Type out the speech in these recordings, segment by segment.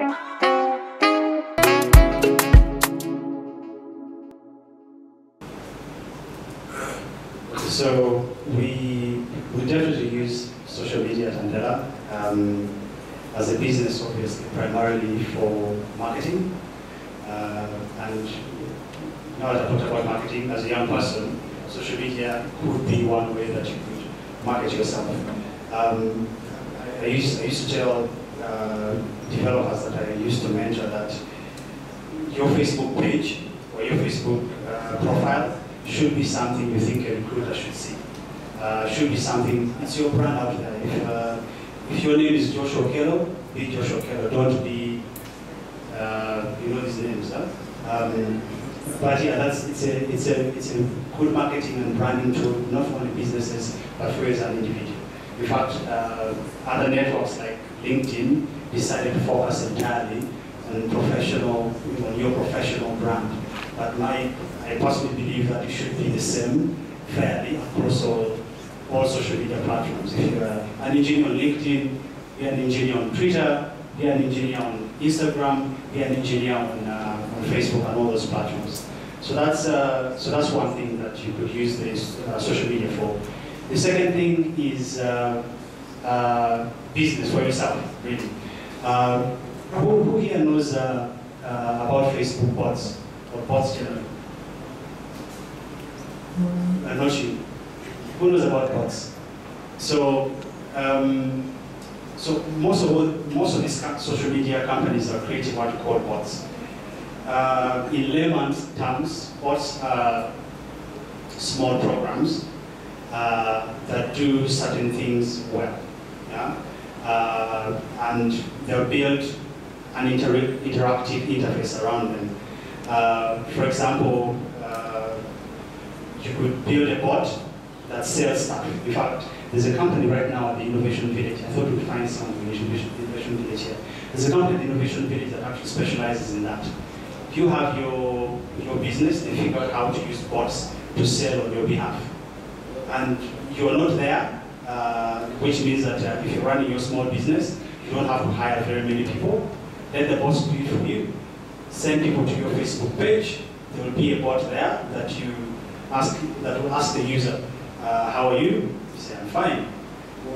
So we, we definitely use social media at um, as a business, obviously, primarily for marketing. Uh, and now that I talked about marketing, as a young person, social media could be one way that you could market yourself. Um, I, I, used, I used to tell uh, developers that I used to mentor that your Facebook page or your Facebook uh, profile should be something you think a recruiter should see. Uh, should be something, it's your brand out there. If, uh, if your name is Joshua Okello, be Joshua Okello. Don't be, uh, you know these names, huh? Um, but yeah, that's, it's, a, it's, a, it's a good marketing and branding tool, not only businesses, but for as an individual. In fact, uh, other networks like LinkedIn decided to focus entirely on professional, on your professional brand. But my I personally believe that it should be the same fairly across all, all social media platforms. If you're an engineer on LinkedIn, be an engineer on Twitter, be an engineer on Instagram, be an engineer on, uh, on Facebook and all those platforms. So that's, uh, so that's one thing that you could use this uh, social media for. The second thing is uh, uh, business for yourself, really. Uh, who, who here knows about Facebook bots, or bots generally? and not you. Who knows about bots? So, um, so most of most of these social media companies are creating what you call bots. Uh, in layman's terms, bots are small programs uh, that do certain things well. Yeah? Uh, and they're built an inter interactive interface around them. Uh, for example, you could build a bot that sells stuff. In fact, there's a company right now at the Innovation Village. I thought we'd find some Innovation, Innovation Village here. There's a company at the Innovation Village that actually specializes in that. You have your, your business, they figure out how to use bots to sell on your behalf. And you're not there, uh, which means that uh, if you're running your small business, you don't have to hire very many people. Let the bots do it for you. Send people to your Facebook page. There will be a bot there that you ask, that will ask the user, uh, how are you? You say, I'm fine.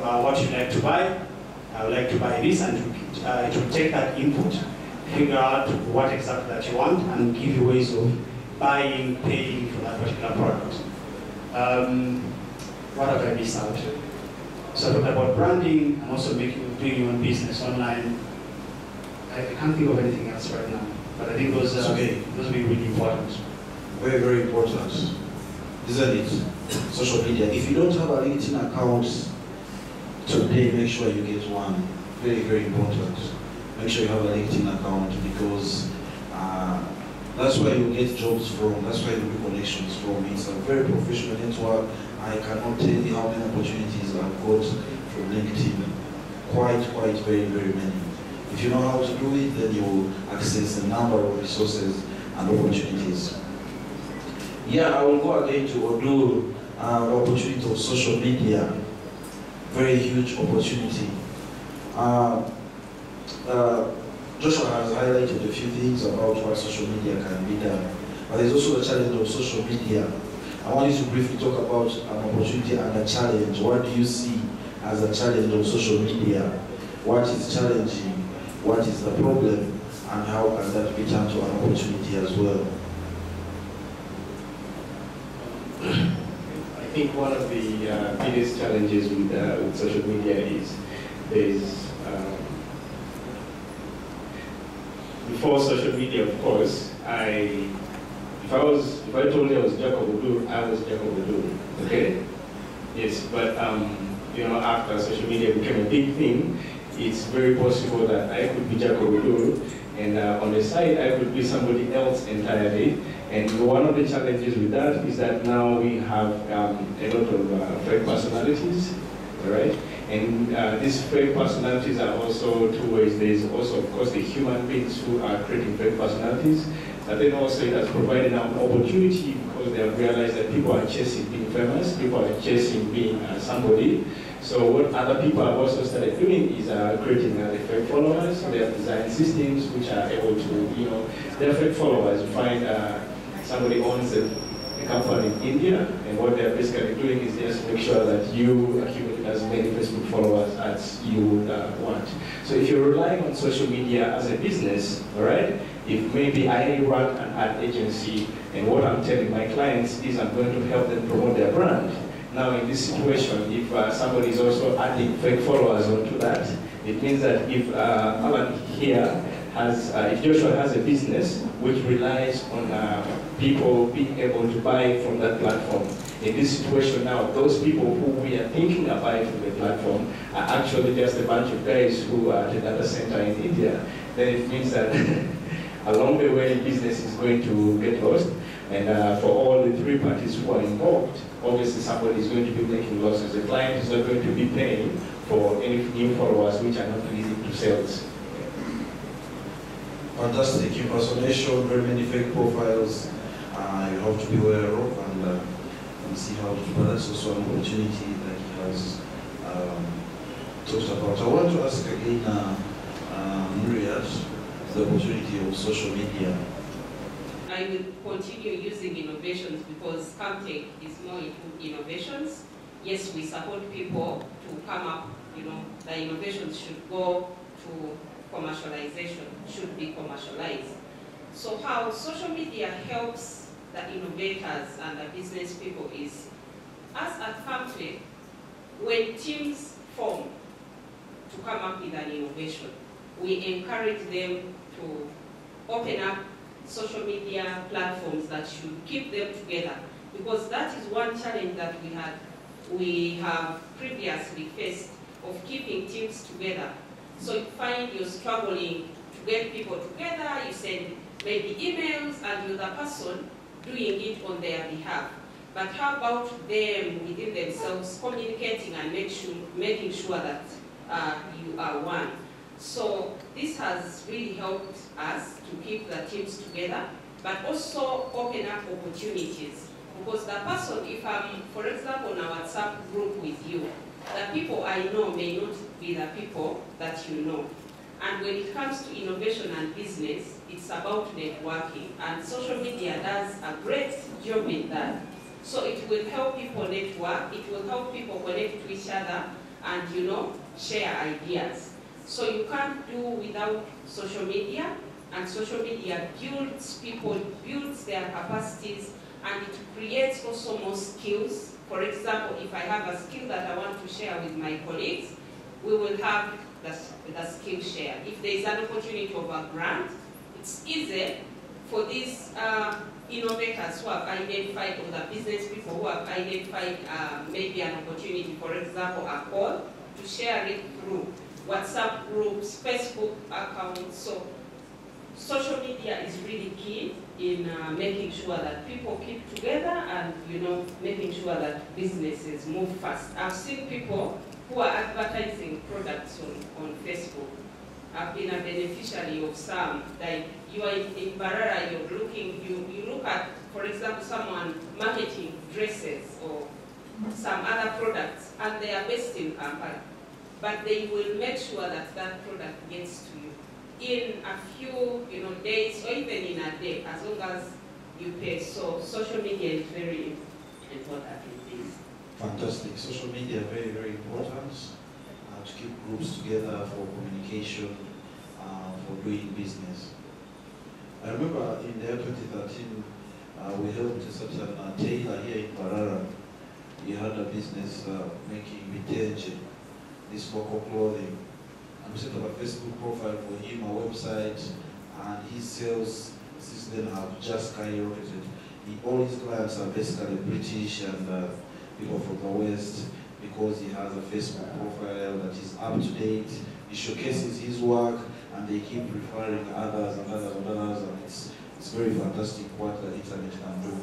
Uh, what you like to buy? I would like to buy this, and uh, it will take that input, figure out what exactly that you want, and give you ways of buying, paying for that particular product. Um, what have I missed out? So I talked about branding and also making, doing your own business online. I, I can't think of anything else right now, but I think those, uh, okay. those will be really important. Very, very important isn't it? Social media. If you don't have a LinkedIn account today, make sure you get one. Very, very important. Make sure you have a LinkedIn account because uh, that's where you get jobs from. That's where you do connections from. It's a very professional network. I cannot tell you how many opportunities I've got from LinkedIn. Quite, quite very, very many. If you know how to do it, then you will access a number of resources and opportunities. Yeah, I will go again to Odu, uh, the opportunity of social media. Very huge opportunity. Uh, uh, Joshua has highlighted a few things about what social media can be done. But there's also the challenge of social media. I want you to briefly talk about an opportunity and a challenge. What do you see as a challenge on social media? What is challenging? What is the problem? And how can that be turned to an opportunity as well? I think one of the uh, biggest challenges with, uh, with social media is there's um, before social media, of course, I if I was if I told you I was Jacob Odur, I was Jacob Odur. Okay. Yes, but um, you know, after social media became a big thing, it's very possible that I could be Jacob Odur, and uh, on the side I could be somebody else entirely. And one of the challenges with that is that now we have um, a lot of uh, fake personalities, right? And uh, these fake personalities are also two ways. There's also, of course, the human beings who are creating fake personalities, but then also it has provided an opportunity because they have realized that people are chasing being famous, people are chasing being uh, somebody. So what other people have also started doing is uh, creating uh, fake followers. They have designed systems which are able to, you know, they're fake followers. Find uh, somebody owns a, a, company in India, and what they're basically doing is just make sure that you accumulate as many Facebook followers as you uh, want. So if you're relying on social media as a business, all right, if maybe I run an ad agency, and what I'm telling my clients is I'm going to help them promote their brand, now in this situation, if uh, somebody is also adding fake followers onto that, it means that if uh, Alan here has, uh, if Joshua has a business which relies on uh, people being able to buy from that platform, in this situation now, those people who we are thinking of buying from the platform are actually just a bunch of guys who are at a data center in India. Then it means that along the way, business is going to get lost. And uh, for all the three parties who are involved, obviously somebody is going to be making losses. The client is not going to be paying for any new followers which are not leading to sales. Fantastic impersonation, very many fake profiles uh, you have to be aware of and, uh, and see how to but that's also an opportunity that he has um, talked about. I want to ask again, uh, uh, the opportunity of social media I will continue using innovations because CAMTech is more into innovations. Yes, we support people to come up, you know, the innovations should go to commercialization, should be commercialized. So how social media helps the innovators and the business people is, as at CAMTech, when teams form to come up with an innovation, we encourage them to open up social media platforms that should keep them together because that is one challenge that we had we have previously faced of keeping teams together. So you find you're struggling to get people together, you send maybe emails and you're the person doing it on their behalf. But how about them within themselves communicating and make sure, making sure that uh, you are one? So this has really helped us to keep the teams together, but also open up opportunities. Because the person, if I'm, for example, in a WhatsApp group with you, the people I know may not be the people that you know. And when it comes to innovation and business, it's about networking. And social media does a great job in that. So it will help people network, it will help people connect to each other and, you know, share ideas. So you can't do without social media, and social media builds people, builds their capacities, and it creates also more skills. For example, if I have a skill that I want to share with my colleagues, we will have the, the skill share. If there is an opportunity of a grant, it's easy for these uh, innovators who have identified, or the business people who have identified uh, maybe an opportunity, for example, a call, to share it through WhatsApp groups, Facebook accounts. So social media is really key in uh, making sure that people keep together and, you know, making sure that businesses move fast. I've seen people who are advertising products on, on Facebook. I've been a beneficiary of some. Like you are in, in Mbarara, you're looking, you, you look at, for example, someone marketing dresses or some other products, and they are based in Kampala but they will make sure that that product gets to you in a few you know, days or even in a day, as long as you pay. So social media is very important in this. Fantastic. Social media very, very important uh, to keep groups together for communication, uh, for doing business. I remember in the year 2013, uh, we helped a certain uh, tailor here in Mbarara. He had a business uh, making vintage this local clothing. I'm set up a Facebook profile for him, a website, and his sales since then have just skyrocketed. He, all his clients are basically British and uh, people from the West because he has a Facebook profile that is up to date. He showcases his work and they keep referring others and others and others and it's, it's very fantastic what the internet can do.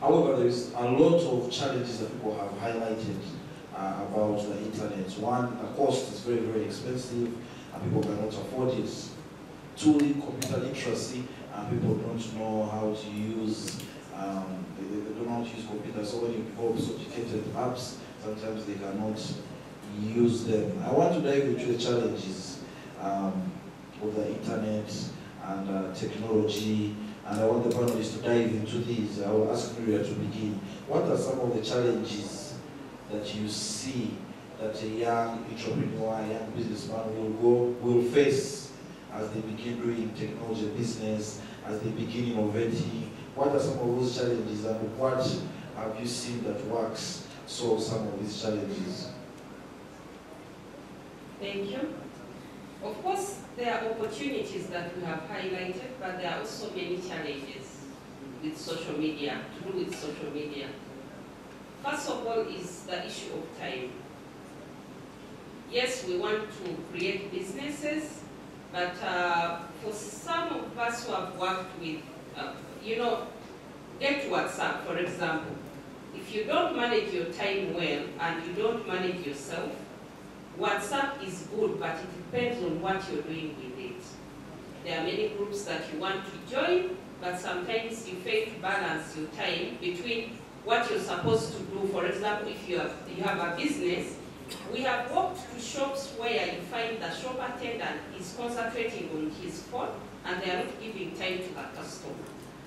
However, there's a lot of challenges that people have highlighted uh, about the internet. One, the cost is very, very expensive and people cannot afford it. Two, computer literacy and people don't know how to use, um, they, they, don't know how to use computers. So when you develop sophisticated apps, sometimes they cannot use them. I want to dive into the challenges um, of the internet and uh, technology, and I want the panelists to dive into these. I will ask Maria to begin. What are some of the challenges that you see that a young entrepreneur, a young businessman will go will face as they begin doing technology business, as they begin innovating? What are some of those challenges and what have you seen that works solve some of these challenges? Thank you. Of course, there are opportunities that we have highlighted, but there are also many challenges with social media, do with social media. First of all is the issue of time. Yes, we want to create businesses, but uh, for some of us who have worked with, uh, you know, get WhatsApp, for example. If you don't manage your time well and you don't manage yourself, WhatsApp is good, but it depends on what you're doing with it. There are many groups that you want to join, but sometimes you fail to balance your time between what you're supposed to do. For example, if you have, you have a business, we have walked to shops where you find the shop attendant is concentrating on his phone and they are not giving time to the customer.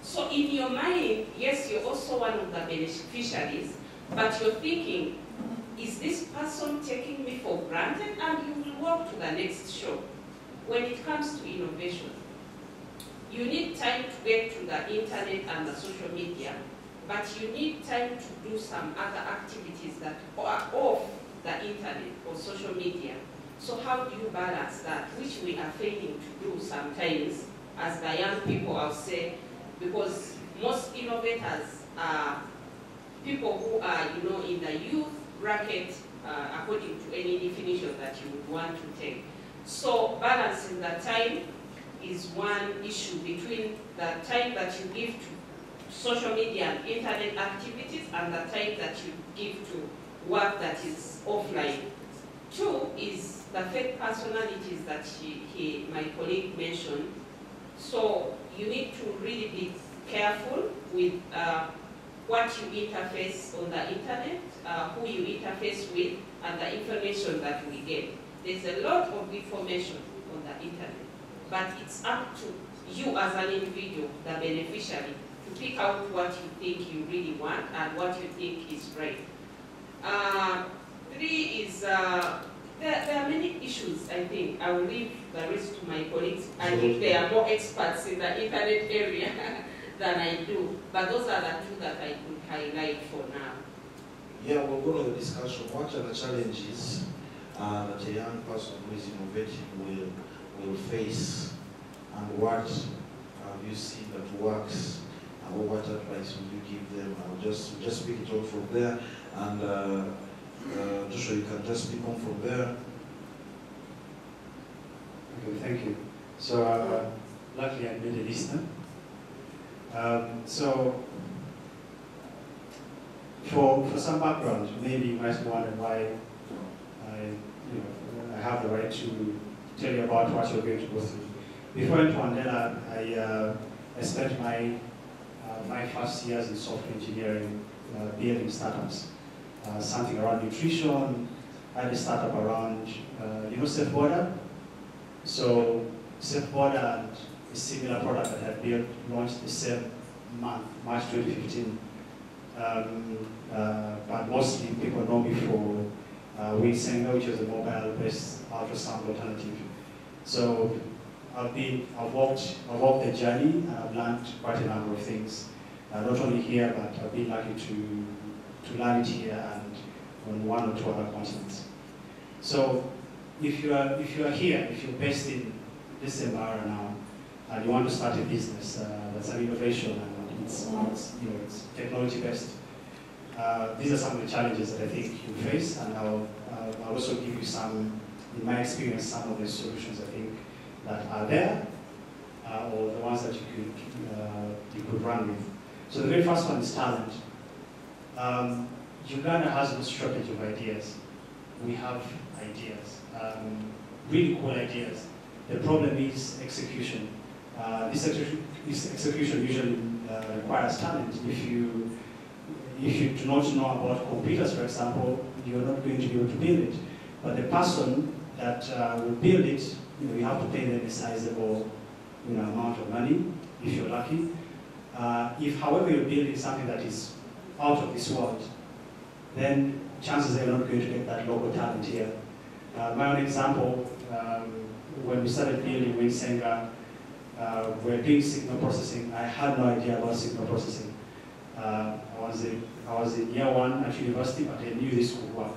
So in your mind, yes, you're also one of the beneficiaries, but you're thinking, is this person taking me for granted? And you will walk to the next shop. When it comes to innovation, you need time to get to the internet and the social media, but you need time to do some other activities that are off the internet or social media. So how do you balance that, which we are failing to do sometimes as the young people, I'll say, because most innovators are people who are, you know, in the youth bracket uh, according to any definition that you would want to take. So balancing the time is one issue between the time that you give to social media and internet activities and the time that you give to work that is offline. Two is the fake personalities that he, he, my colleague mentioned. So you need to really be careful with uh, what you interface on the internet, uh, who you interface with, and the information that we get. There's a lot of information on the internet, but it's up to you as an individual, the beneficiary, to pick out what you think you really want and what you think is right. Uh, three is, uh, there, there, are many issues, I think. I will leave the rest to my colleagues. I think they are more experts in the internet area than I do. But those are the two that I could highlight for now. Yeah, we'll go to the discussion. What are the challenges uh, that a young person who is innovating will, will face? And what have you seen that works? And what advice would you give them? I'll just, just pick it up from there. And uh, uh, you can just pick on from there. Okay, thank you. So, uh, luckily I'm Middle Eastern. Um, so, for, for some background, maybe you might wonder why I, you know, I have the right to tell you about what you're going to go through. Before I went to I, uh, I spent my, uh, my first years in software engineering uh, building startups. Uh, something around nutrition. I had a startup around, uh, you know, SafeBoda. So SafeBoda and a similar product that had built launched the same month, March 2015. Um, uh, but mostly people know me for uh, WinSenga, which is a mobile-based ultrasound alternative. So I've been, I've walked, I've walked the journey and I've learned quite a number of things. Uh, not only here, but I've been lucky to to learn it here and on one or two other continents. So if you are, if you are here, if you're based in this environment now, and you want to start a business uh, that's an innovation and it's, it's, you know, it's technology based, uh, these are some of the challenges that I think you face, and I'll, I'll also give you some, in my experience, some of the solutions I think that are there, uh, or the ones that you could, uh, you could run with. So the very first one is talent. Um, Uganda has no shortage of ideas. We have ideas, um, really cool ideas. The problem is execution. Uh, this, execution this execution usually uh, requires talent. If you if you do not know about computers, for example, you're not going to be able to build it. But the person that uh, will build it, you know, you have to pay them a sizable you know, amount of money, if you're lucky. Uh, if, however, you're building something that is out of this world, then chances are you're not going to get that local talent here. Uh, my own example, um, when we started building Winsenga, uh, we're doing signal processing. I had no idea about signal processing. Uh, I, was in, I was in year one at university, but I knew this would work.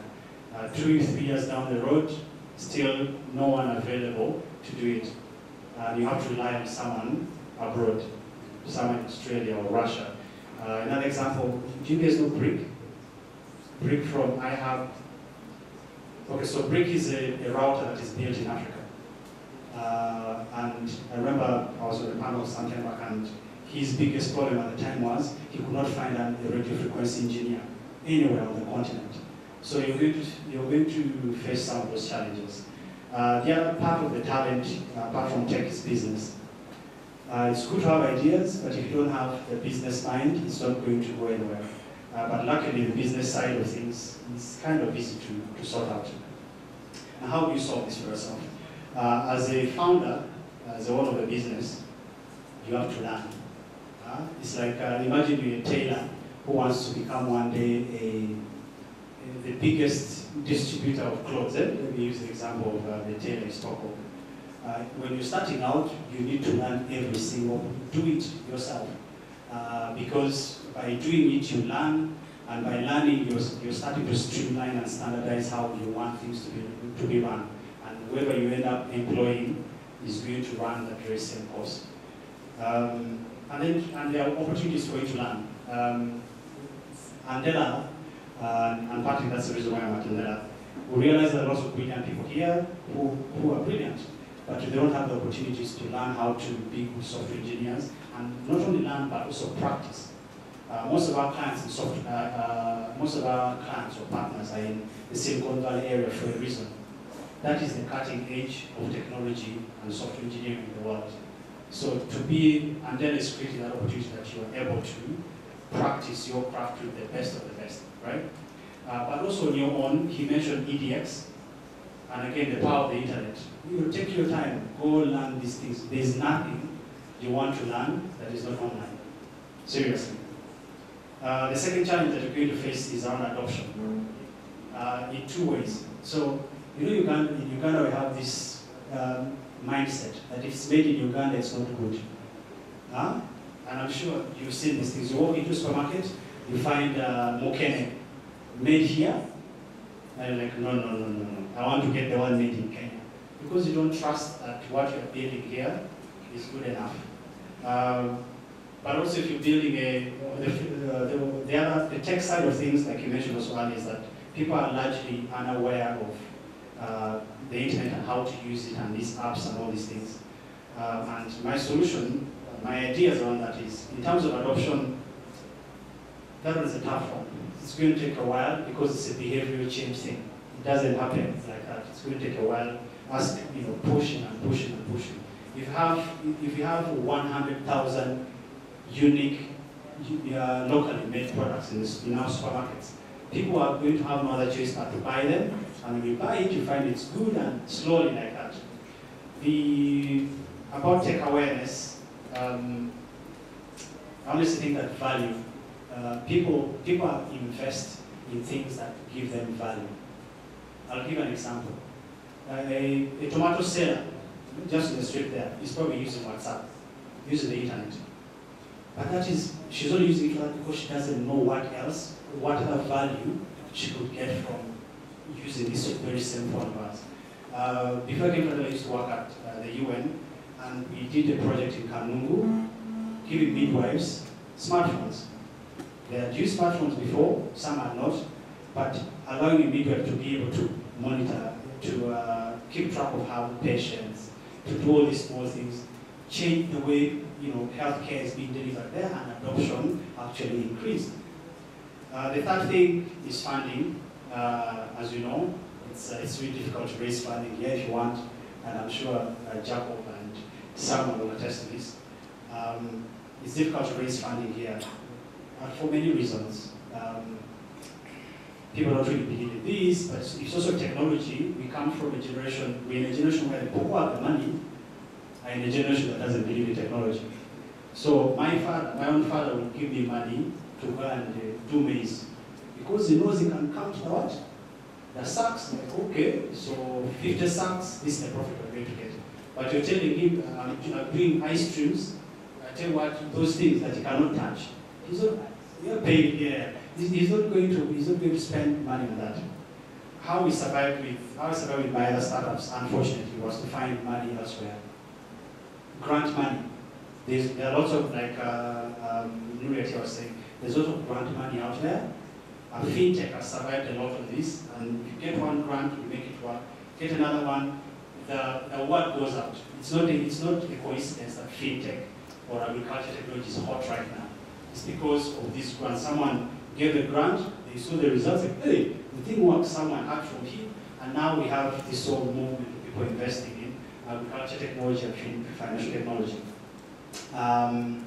Uh, two, three years down the road, still no one available to do it. And you have to rely on someone abroad, someone in Australia or Russia. Uh, another example, do you guys know BRCK? BRCK from iHub. Okay, so BRCK is a, a router that is built in Africa. Uh, and I remember I was on the panel some time back and his biggest problem at the time was he could not find a radio frequency engineer anywhere on the continent. So you're going to, you're going to face some of those challenges. Uh, the other part of the talent, uh, apart from tech, is business. Uh, it's good to have ideas, but if you don't have the business mind, it's not going to go anywhere. Uh, but luckily, the business side of things is kind of easy to, to sort out. And how do you solve this for yourself? Uh, as a founder, as a owner of a business, you have to learn. Uh, it's like, uh, imagine you're a tailor who wants to become one day a the biggest distributor of clothes. Eh? Let me use the example of uh, the tailor in Stockholm. Uh, when you're starting out, you need to learn every single, do it yourself. Uh, because by doing it, you learn, and by learning, you're, you're starting to streamline and standardize how you want things to be, to be run And whoever you end up employing is going to run that very same course. Um, and then and there are opportunities for you to learn. Um, Andela, uh, and partly that's the reason why I'm at Andela, we realize there are lots of brilliant people here who, who are brilliant, but they don't have the opportunities to learn how to be good software engineers, and not only learn, but also practice. Uh, most of our clients software, uh, uh, most of our clients or partners are in the Silicon Valley area for a reason. That is the cutting edge of technology and software engineering in the world. So to be, and then it's creating that opportunity that you are able to practice your craft with the best of the best, right? Uh, but also on your own, he mentioned EDX, and again, the power of the internet. You take your time, go learn these things. There's nothing you want to learn that is not online. Seriously. Uh, the second challenge that you're going to face is around adoption uh, in two ways. So you know, Uganda, in Uganda we have this um, mindset that if it's made in Uganda, it's not good. Huh? And I'm sure you've seen these things. You walk into a supermarket, you find uh, mokene made here, and you're like, no, no, no, no, no. I want to get the one made in Kenya. Because you don't trust that what you're building here is good enough. Um, but also if you're building a, the, the, the, other, the tech side of things, like you mentioned as well, is that people are largely unaware of uh, the internet and how to use it and these apps and all these things. Uh, and my solution, my ideas around that is, in terms of adoption, that is a tough one. It's going to take a while because it's a behavioral change thing. It doesn't happen like that. It's going to take a while. Us, you know, pushing and pushing and pushing. If you have, if you have 100,000 unique, uh, locally made products in, this, in our supermarkets, people are going to have no other choice but to buy them and when you buy it, you find it's good and slowly like that. The, about tech awareness, um, I honestly think that value, uh, people, people invest in things that give them value. I'll give an example. Uh, a, a tomato seller, just in the street there, is probably using WhatsApp, using the internet. But that is, she's only using it because she doesn't know what else, what other value she could get from using this very same formats. Uh, before I came to I used to work at uh, the UN, and we did a project in Kanungu, giving midwives smartphones. They had used smartphones before, some had not, but allowing a to be able to monitor, to uh, keep track of how patients, to do all these small things, change the way you know healthcare is being delivered there, and adoption actually increased. Uh, the third thing is funding. Uh, as you know, it's, uh, it's really difficult to raise funding here if you want, and I'm sure uh, Jacob and Samuel will attest to this. Um, it's difficult to raise funding here uh, for many reasons. Um, people don't really believe in this, but it's also technology. We come from a generation, we're in a generation where the poor have the money, and in a generation that doesn't believe in technology. So my father, my own father would give me money to go and uh, do maize, because he knows he can count what? The sacks, like, okay, so 50 sacks, this is the profit we're going to get. But you're telling him, know, doing ice creams, I tell you what, those things that you cannot touch. He's not, you're paying, yeah. He's not going to, he's not going to spend money on that. How we survived with, how we survived with my other startups, unfortunately, was to find money elsewhere. Grant money. There's, there are lots of, like uh, um, was saying, there's lots of grant money out there. And fintech has survived a lot of this, and you get one grant, you make it work. Get another one, the, the word goes out. It's not, a, it's not a coincidence that fintech or agriculture technology is hot right now. It's because of this grant. Someone gave a grant, they saw the results, like, hey, the thing works, someone hacked from here, and now we have this whole movement of people investing in agriculture technology and financial technology. Um,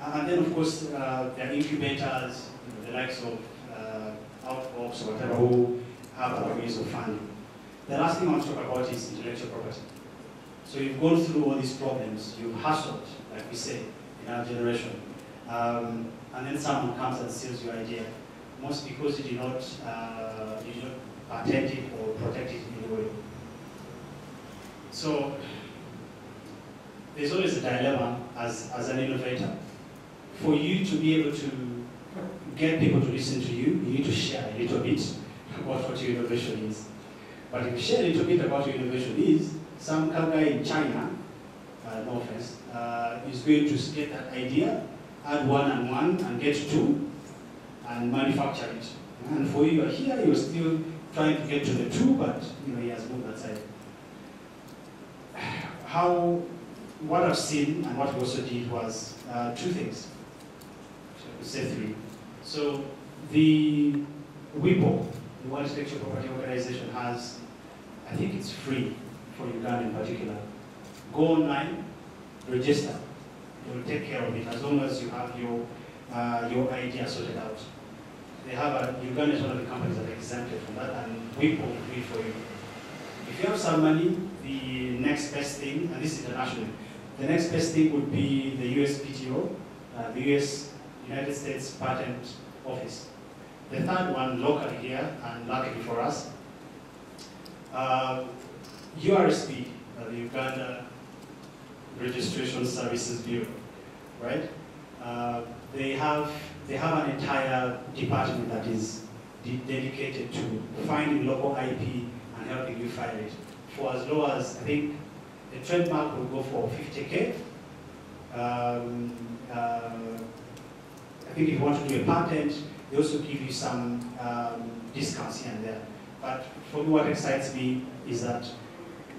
and then, of course, uh, there are incubators, you know, the likes of uh, Outbox or whatever, who have other ways of funding. The last thing I want to talk about is intellectual property. So you've gone through all these problems, you've hustled, like we say, in our generation. Um, and then someone comes and steals your idea, most because you did not, uh, you did not patent it or protect it in a way. So there's always a dilemma as, as an innovator. For you to be able to get people to listen to you, you need to share a little bit about what your innovation is. But if you share a little bit about your innovation is, some guy in China, uh, no offense, uh, is going to get that idea, add one and one and get two, and manufacture it. And for you here, you're still trying to get to the two, but you know he has moved that side. How, what I've seen and what we also did was uh, two things. Say three. So the WIPO, the World Intellectual Property Organization, has, I think it's free for Uganda in particular. Go online, register. Will take care of it as long as you have your, uh, your idea sorted out. They have a, Uganda is one of the companies that are exempted from that and we will free for you. If you have some money, the next best thing, and this is international, the next best thing would be the USPTO, uh, the US United States Patent Office. The third one locally here, and luckily for us, uh, URSB, uh, the Uganda Registration Services Bureau, right? Uh, they have they have an entire department that is de dedicated to finding local IP and helping you file it. For as low as I think the trademark will go for 50k. Um, uh, I think if you want to do a patent, they also give you some um, discounts here and there. But for me, what excites me is that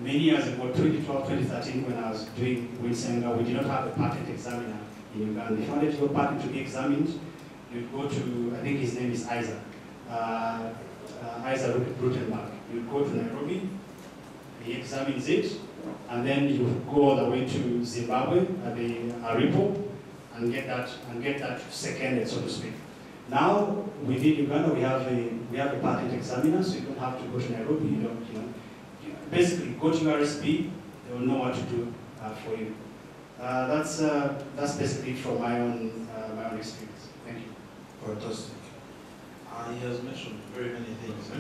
many years ago, 2012, 2013, when I was doing Winsenga, we did not have a patent examiner in Uganda. If you wanted your patent to be examined, you'd go to, I think his name is Isaac, uh, uh, Isa Rutenmark. You'd go to Nairobi, he examines it, and then you go all the way to Zimbabwe at the ARIPO and get that and get that seconded, so to speak. Now within Uganda we have a we have a patent examiner, so you don't have to go to Nairobi. You don't you know. You basically, go to URSB, they will know what to do uh, for you. Uh, that's uh, that's basically from my own uh, my own experience. Thank you. Fantastic. He has mentioned very many things. Eh?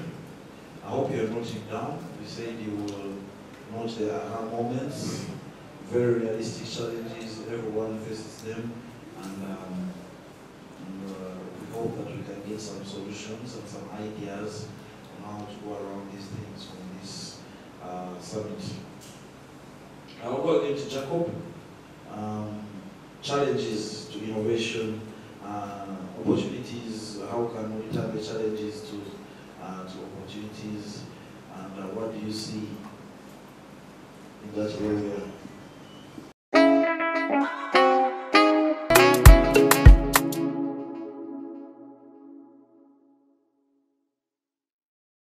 I hope you are noting down. We said you will note the aha moments, very realistic challenges, everyone faces them, and, um, and uh, we hope that we can get some solutions and some ideas on how to go around these things from this summit. I'll go again to Jacob. Um, challenges to innovation, uh, opportunities, how can we turn the challenges to, uh, to opportunities, and uh, what do you see in that area?